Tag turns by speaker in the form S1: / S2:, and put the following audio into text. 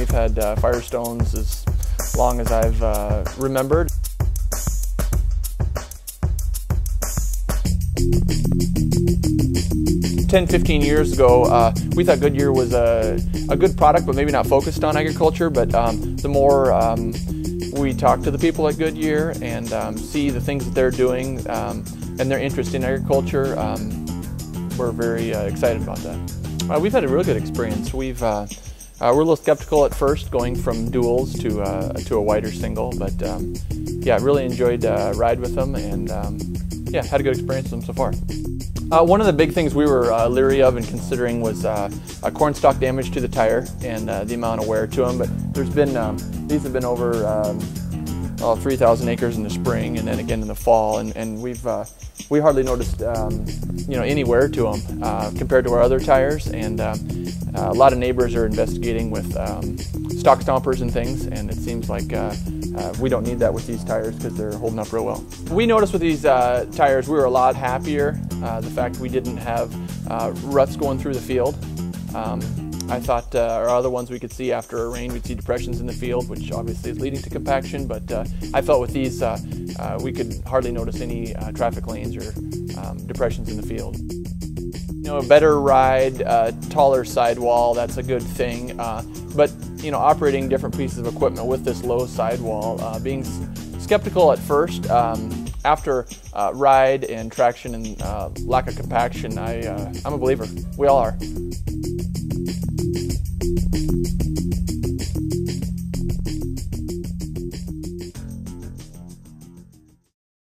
S1: We've had uh, Firestones as long as I've uh, remembered. Ten, fifteen years ago, uh, we thought Goodyear was a, a good product, but maybe not focused on agriculture. But um, the more um, we talk to the people at Goodyear and um, see the things that they're doing um, and their interest in agriculture, um, we're very uh, excited about that. Uh, we've had a really good experience. We've uh, uh, we're a little skeptical at first, going from duals to uh, to a wider single, but um, yeah, really enjoyed uh, ride with them, and um, yeah, had a good experience with them so far. Uh, one of the big things we were uh, leery of and considering was uh, a corn stalk damage to the tire and uh, the amount of wear to them. But there's been um, these have been over um, 3,000 acres in the spring and then again in the fall, and, and we've uh, we hardly noticed um, you know any wear to them uh, compared to our other tires. And um, a lot of neighbors are investigating with um, stalk stompers and things, and it seems like uh, we don't need that with these tires because they're holding up real well. We noticed with these uh, tires we were a lot happier. Uh, the fact we didn't have uh, ruts going through the field. I thought uh, our other ones we could see after a rain, we'd see depressions in the field, which obviously is leading to compaction. But uh, I felt with these, we could hardly notice any traffic lanes or um, depressions in the field. You know, a better ride, taller sidewall, that's a good thing. but you know, operating different pieces of equipment with this low sidewall, uh, being skeptical at first. Um, after uh, ride and traction and uh, lack of compaction, I, uh, I'm a believer. We all are.